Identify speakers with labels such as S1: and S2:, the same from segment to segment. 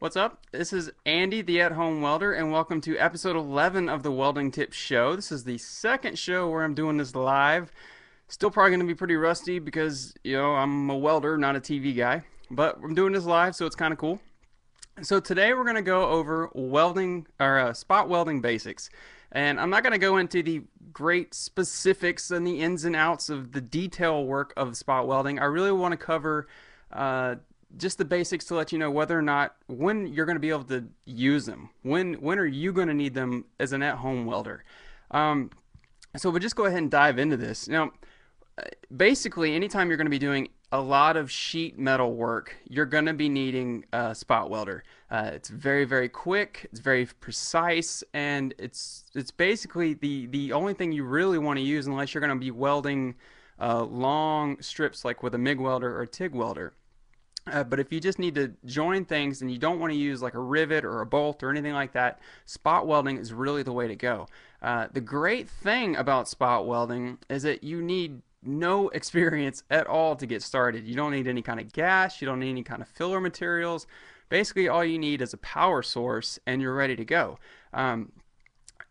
S1: What's up? This is Andy, the at home welder, and welcome to episode 11 of the Welding Tips Show. This is the second show where I'm doing this live. Still probably going to be pretty rusty because, you know, I'm a welder, not a TV guy, but I'm doing this live, so it's kind of cool. So today we're going to go over welding or uh, spot welding basics. And I'm not going to go into the great specifics and the ins and outs of the detail work of spot welding. I really want to cover uh, just the basics to let you know whether or not when you're going to be able to use them. When when are you going to need them as an at-home welder? Um, so we'll just go ahead and dive into this. Now, basically, anytime you're going to be doing a lot of sheet metal work, you're going to be needing a spot welder. Uh, it's very very quick, it's very precise, and it's it's basically the the only thing you really want to use unless you're going to be welding uh, long strips like with a MIG welder or TIG welder. Uh, but if you just need to join things and you don't want to use like a rivet or a bolt or anything like that, spot welding is really the way to go. Uh, the great thing about spot welding is that you need no experience at all to get started. You don't need any kind of gas, you don't need any kind of filler materials. Basically, all you need is a power source and you're ready to go. Um,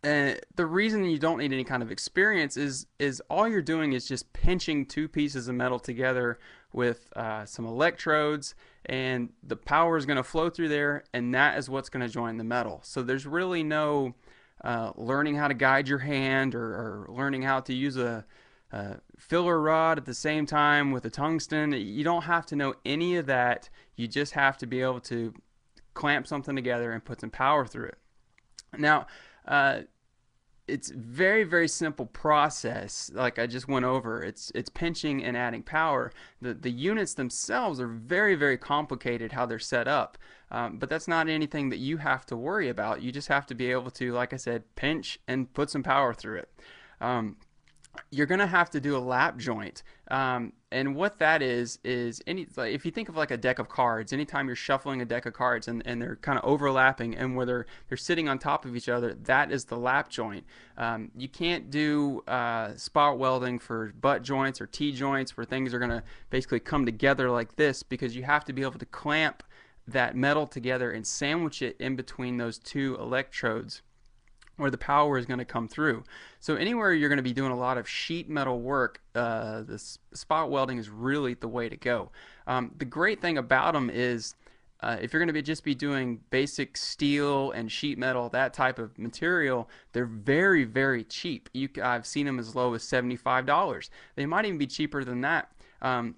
S1: and the reason you don't need any kind of experience is is all you're doing is just pinching two pieces of metal together with uh, some electrodes and the power is going to flow through there and that is what's going to join the metal. So there's really no uh, learning how to guide your hand or, or learning how to use a, a, filler rod at the same time with a tungsten. You don't have to know any of that. You just have to be able to clamp something together and put some power through it. Now uh, it's very very simple process. Like I just went over. It's it's pinching and adding power. The the units themselves are very very complicated how they're set up. Um, but that's not anything that you have to worry about. You just have to be able to like I said pinch and put some power through it. Um, you're going to have to do a lap joint. Um, and what that is, is any, like, if you think of like a deck of cards, anytime you're shuffling a deck of cards and, and they're kind of overlapping and where they're, they're sitting on top of each other, that is the lap joint. Um, you can't do uh, spot welding for butt joints or T joints where things are going to basically come together like this because you have to be able to clamp that metal together and sandwich it in between those two electrodes where the power is going to come through. So anywhere you're going to be doing a lot of sheet metal work, uh, this spot welding is really the way to go. Um, the great thing about them is uh, if you're going to be just be doing basic steel and sheet metal, that type of material, they're very, very cheap. You, I've seen them as low as $75. They might even be cheaper than that. Um,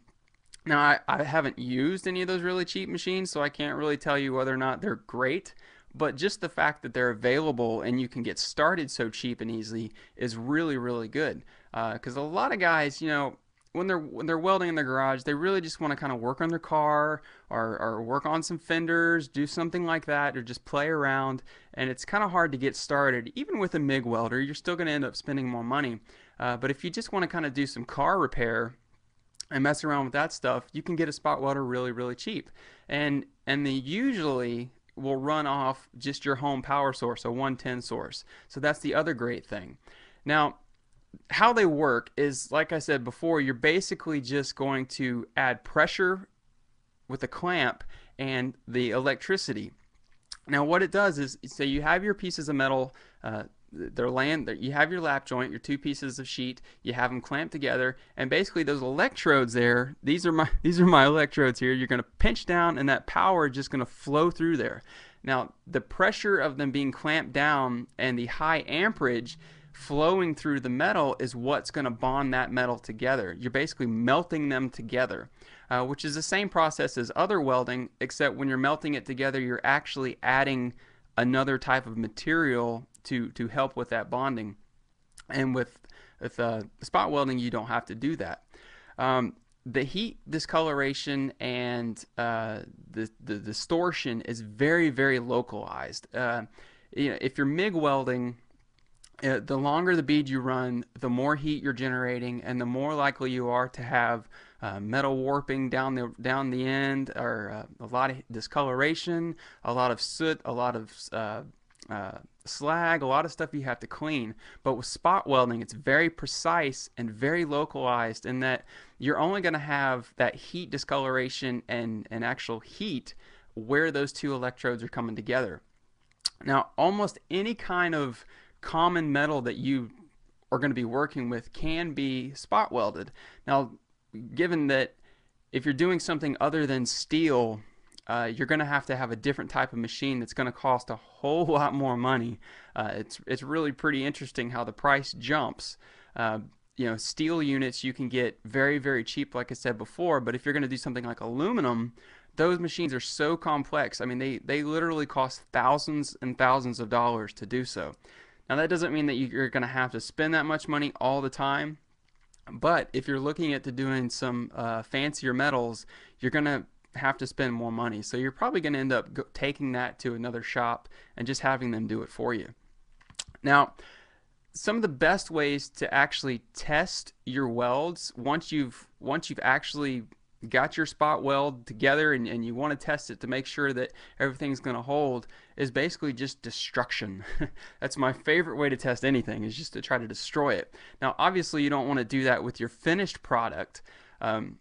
S1: now, I, I haven't used any of those really cheap machines, so I can't really tell you whether or not they're great but just the fact that they're available and you can get started so cheap and easily is really really good. Because uh, a lot of guys you know when they're when they're welding in their garage they really just want to kind of work on their car or, or work on some fenders do something like that or just play around. And it's kind of hard to get started. Even with a MIG welder you're still going to end up spending more money. Uh, but if you just want to kind of do some car repair and mess around with that stuff, you can get a spot welder really, really cheap. And and they usually will run off just your home power source, a 110 source. So that's the other great thing. Now, how they work is, like I said before, you're basically just going to add pressure with a clamp and the electricity. Now, what it does is, so you have your pieces of metal, uh, they're laying, you have your lap joint, your two pieces of sheet, you have them clamped together, and basically those electrodes there, these are my, these are my electrodes here. You're going to pinch down, and that power is just going to flow through there. Now, the pressure of them being clamped down and the high amperage flowing through the metal is what's going to bond that metal together. You're basically melting them together, uh, which is the same process as other welding, except when you're melting it together, you're actually adding another type of material to, to help with that bonding. And with, with uh, spot welding, you don't have to do that. Um, the heat discoloration and uh, the, the distortion is very, very localized. Uh, you know, if you're MIG welding, uh, the longer the bead you run, the more heat you're generating, and the more likely you are to have uh, metal warping down the down the end, or uh, a lot of discoloration, a lot of soot, a lot of uh, slag, a lot of stuff you have to clean. But with spot welding, it's very precise and very localized in that you're only going to have that heat discoloration and, and actual heat where those two electrodes are coming together. Now, almost any kind of common metal that you are going to be working with can be spot welded. Now, given that if you're doing something other than steel, uh, you're going to have to have a different type of machine that's going to cost a whole lot more money. Uh, it's it's really pretty interesting how the price jumps. Uh, you know, steel units you can get very very cheap, like I said before. But if you're going to do something like aluminum, those machines are so complex. I mean, they they literally cost thousands and thousands of dollars to do so. Now that doesn't mean that you're going to have to spend that much money all the time. But if you're looking at doing some uh, fancier metals, you're going to have to spend more money. So you're probably going to end up go- taking that to another shop and just having them do it for you. Now, some of the best ways to actually test your welds once you've once you've actually got your spot weld together and, and you want to test it to make sure that everything's going to hold is basically just destruction. That's my favorite way to test anything is just to try to destroy it. Now, obviously, you don't want to do that with your finished product. Um,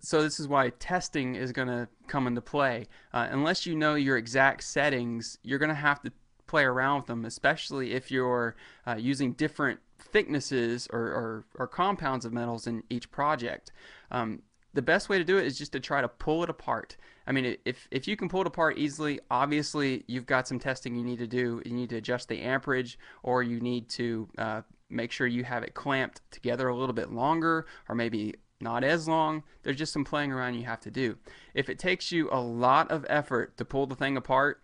S1: so this is why testing is going to come into play. Uh, unless you know your exact settings, you're going to have to play around with them, especially if you're uh, using different thicknesses or, or, or, compounds of metals in each project. Um, the best way to do it is just to try to pull it apart. I mean, if, if you can pull it apart easily, obviously you've got some testing you need to do. You need to adjust the amperage or you need to uh, make sure you have it clamped together a little bit longer or maybe not as long. There's just some playing around you have to do. If it takes you a lot of effort to pull the thing apart,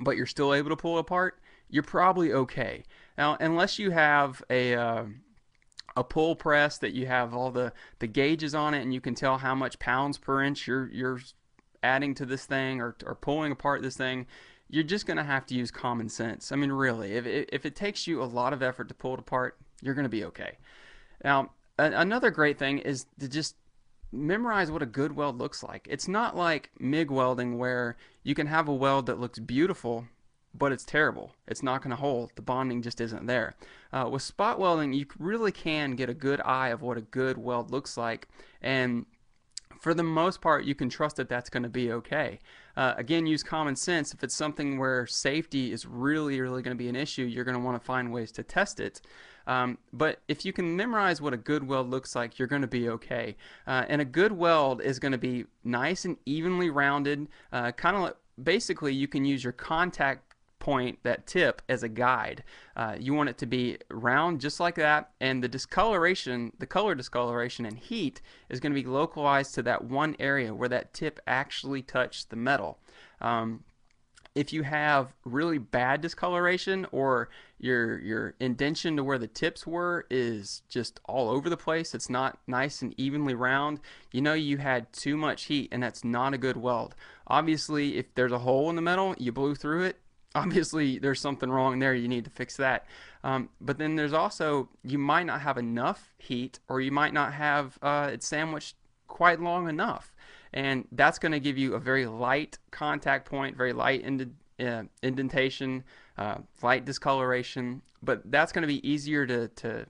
S1: but you're still able to pull it apart, you're probably okay. Now, unless you have a uh, a pull press that you have all the, the gauges on it and you can tell how much pounds per inch you're you're adding to this thing or, or pulling apart this thing, you're just going to have to use common sense. I mean, really, if if it takes you a lot of effort to pull it apart, you're going to be okay. Now, another great thing is to just memorize what a good weld looks like. It's not like MIG welding where you can have a weld that looks beautiful, but it's terrible. It's not going to hold. The bonding just isn't there. Uh, with spot welding, you really can get a good eye of what a good weld looks like, and for the most part, you can trust that that's going to be okay. Uh, again, use common sense. If it's something where safety is really, really going to be an issue, you're going to want to find ways to test it. Um, but if you can memorize what a good weld looks like, you're going to be okay. Uh, and a good weld is going to be nice and evenly rounded, uh, kind of basically you can use your contact point, that tip, as a guide. Uh, you want it to be round just like that, and the discoloration, the color discoloration and heat is going to be localized to that one area where that tip actually touched the metal. Um, if you have really bad discoloration or your your indention to where the tips were is just all over the place it's not nice and evenly round you know you had too much heat and that's not a good weld obviously if there's a hole in the metal you blew through it obviously there's something wrong there you need to fix that. Um, but then there's also you might not have enough heat or you might not have uh, it sandwiched quite long enough. And that's going to give you a very light contact point very light ind- uh, indentation uh, light discoloration. But that's going to be easier to, to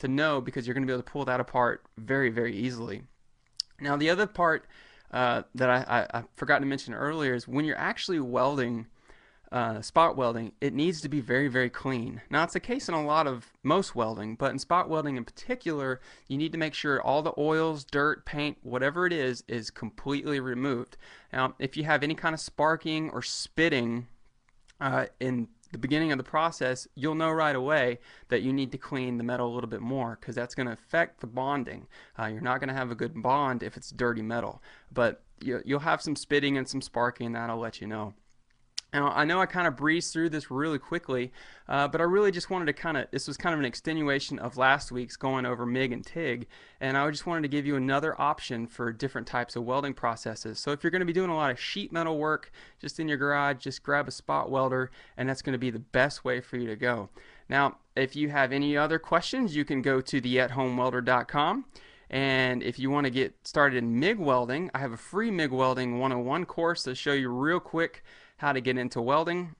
S1: to know because you're going to be able to pull that apart very very easily. Now the other part uh, that I, I, I forgot to mention earlier is when you're actually welding uh, spot welding, it needs to be very, very clean. Now, it's the case in a lot of most welding, but in spot welding in particular, you need to make sure all the oils, dirt, paint, whatever it is, is completely removed. Now, if you have any kind of sparking or spitting uh, in the beginning of the process, you'll know right away that you need to clean the metal a little bit more because that's going to affect the bonding. Uh, you're not going to have a good bond if it's dirty metal, but you, will have some spitting and some sparking, and that'll let you know. Now, I know I kind of breezed through this really quickly, uh, but I really just wanted to kind of, this was kind of an extenuation of last week's going over MIG and TIG, and I just wanted to give you another option for different types of welding processes. So if you're going to be doing a lot of sheet metal work just in your garage, just grab a spot welder, and that's going to be the best way for you to go. Now, if you have any other questions, you can go to theathomewelder.com. And if you want to get started in MIG welding, I have a free MIG welding 101 course to show you real quick how to get into welding.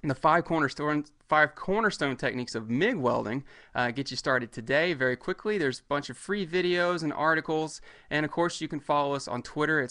S1: And the five cornerstone five cornerstone techniques of MIG welding uh, get you started today very quickly. There's a bunch of free videos and articles, and of course you can follow us on Twitter. It's